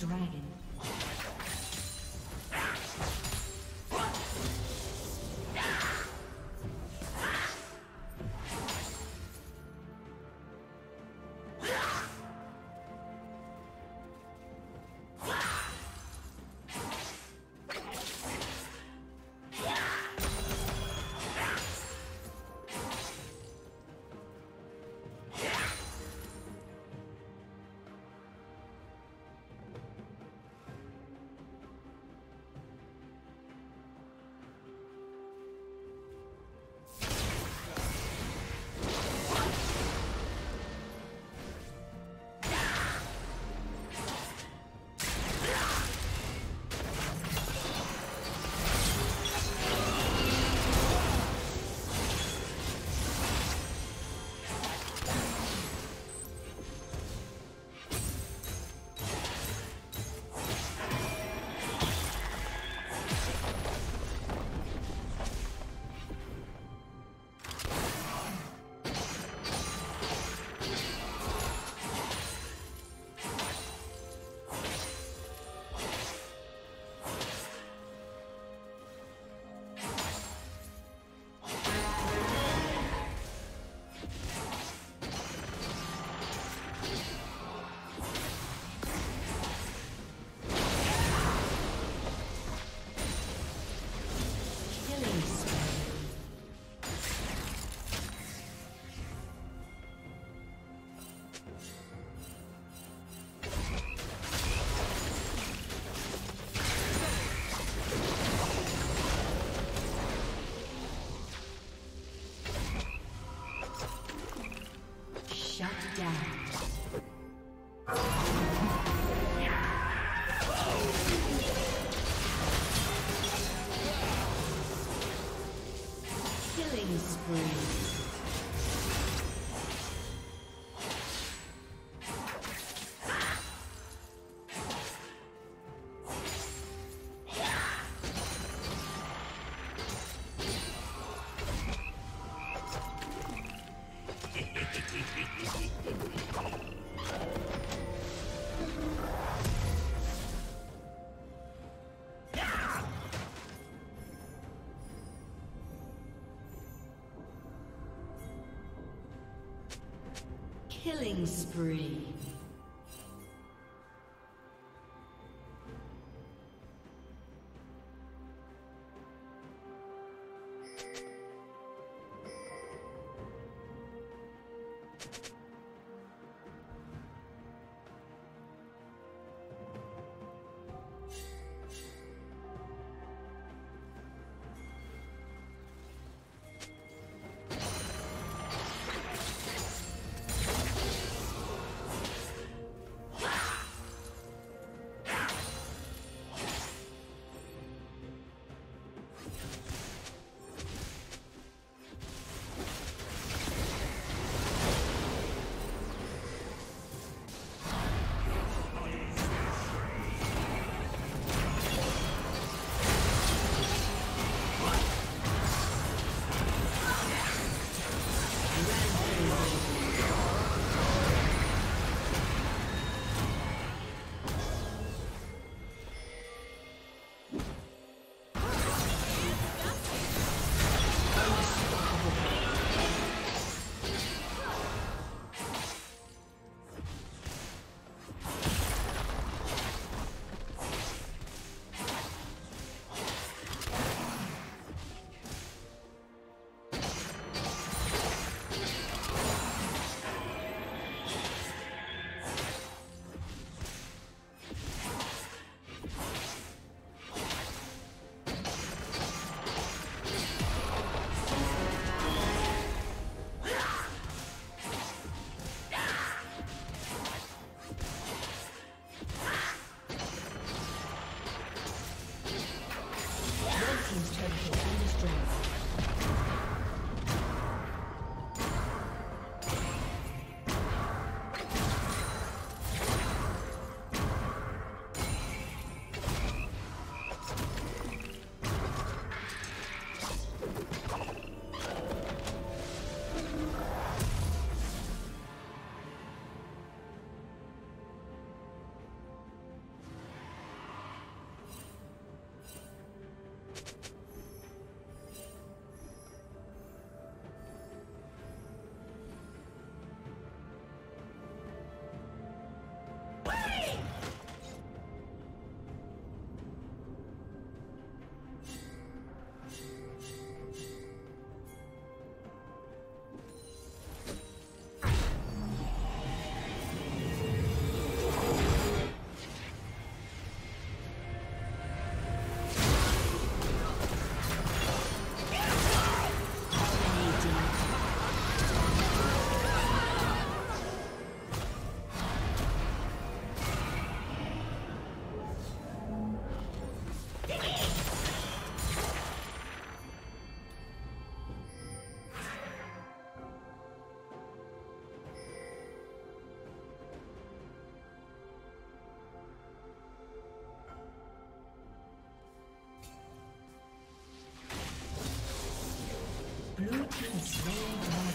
Dragon. killing spree. Killing spree. slain the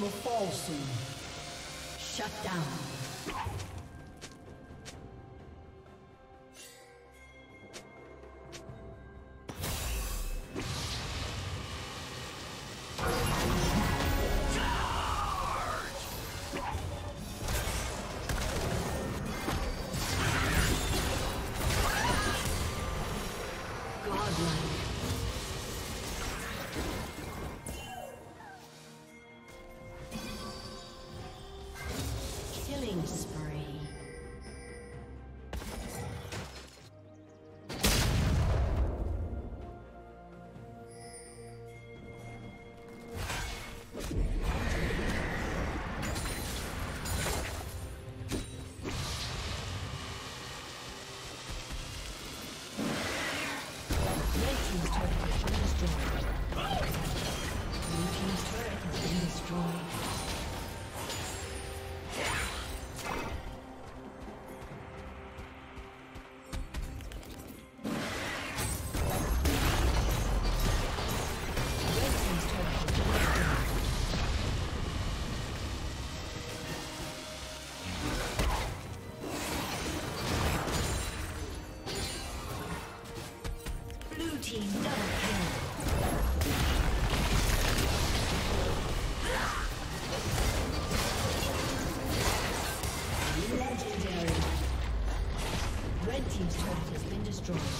will fall soon. Shut down. So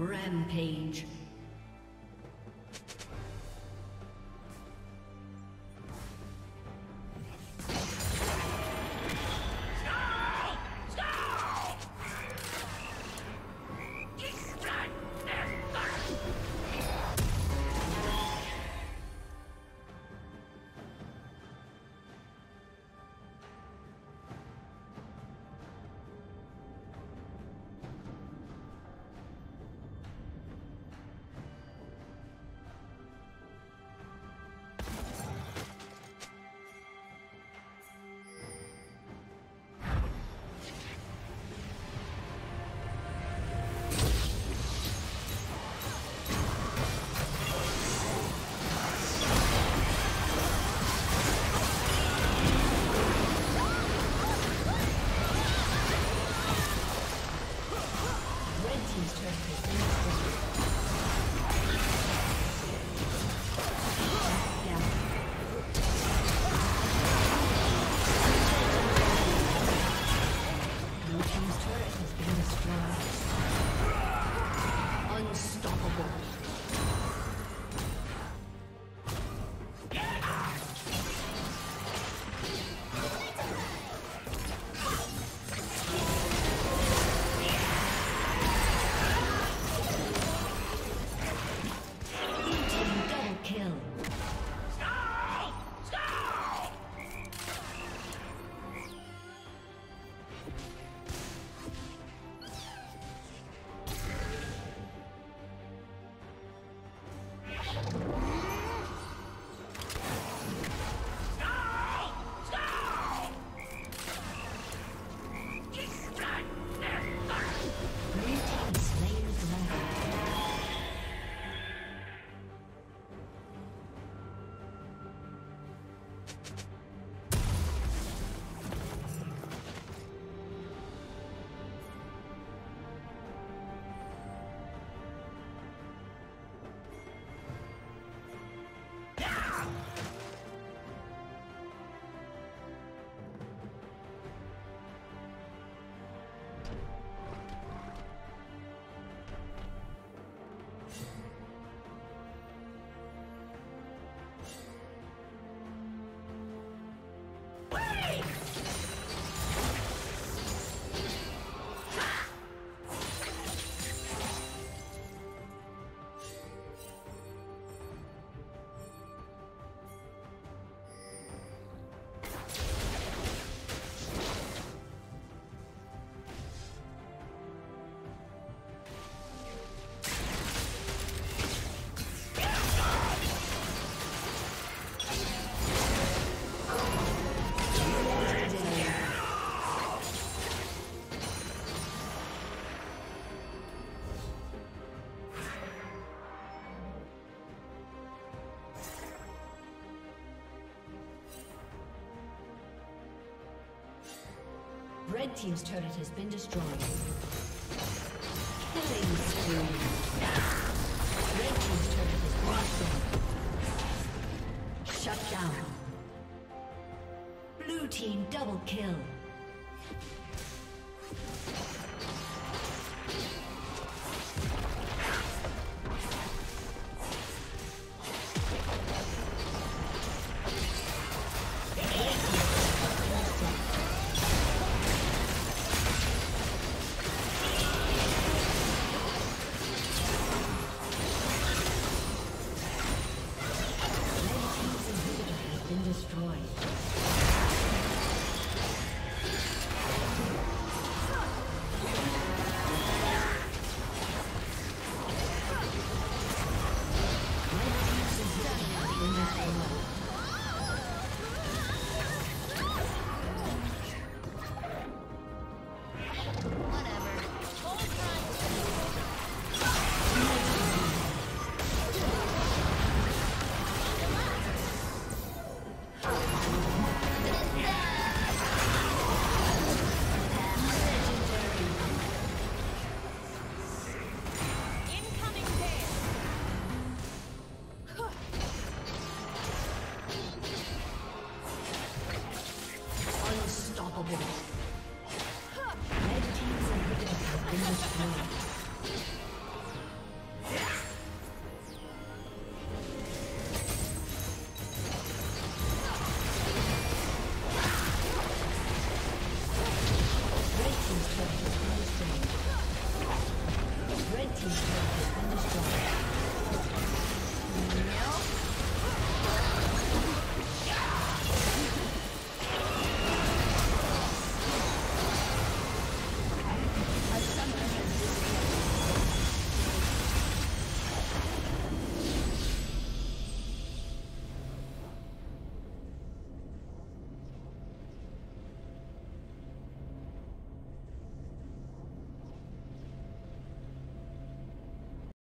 Rampage. Red Team's turret has been destroyed. Killing spree. Red Team's turret has been destroyed. Shut down. Blue Team double kill.